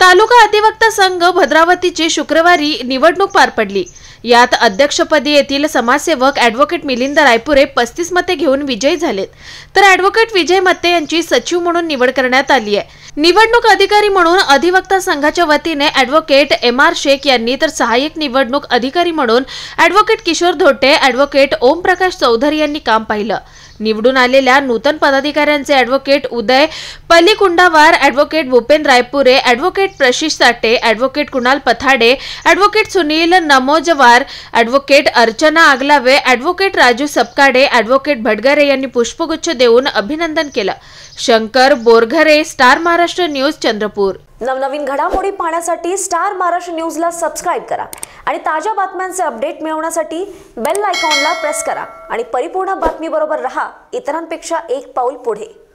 तालुका अधिवक्ता संघ भद्रावतीची शुक्रवारी निवडणूक पार पडली. यात अध्यक्षपदी येथील समाजसेवक ॲडव्होकेट मिलिंद रायपुरे पस्तीस मते घेऊन विजयी झालेत. तर ॲडव्होकेट विजय मत्ते यांची सचिव म्हणून निवड करण्यात आली आहे. निवडणूक अधिकारी म्हणून अधिवक्ता संघाच्या वतीने ॲडव्होकेट एम आर शेख यांनी तर सहाय्यक निवडणूक अधिकारी म्हणून ॲडव्होकेट किशोर धोटे ॲडव्होकेट ओमप्रकाश चौधरी यांनी काम पाहिलं. निवडून आलेल्या नूतन पदाधिकाऱ्यांचे advocate Uday Pallikundawar advocate Bhupen Raipure advocate Prashish Sathe advocate Kunal Pathade advocate Sunil Namojwar advocate Archana Aglave advocate Raju Sapkade advocate Bhatgare यांनी पुष्पगुच्छ देऊन अभिनंदन केलं. Shankar Borghare star Maharashtra news Chandrapur. नवनवीन घडामोडी पाहण्यासाठी स्टार महाराष्ट्र न्यूजला सबस्क्राईब करा आणि ताज्या बातम्यांचे अपडेट मिळवण्यासाठी बेल आयकॉनला प्रेस करा. आणि परिपूर्ण बातमीबरोबर रहा. इतरांपेक्षा एक पाऊल पुढे.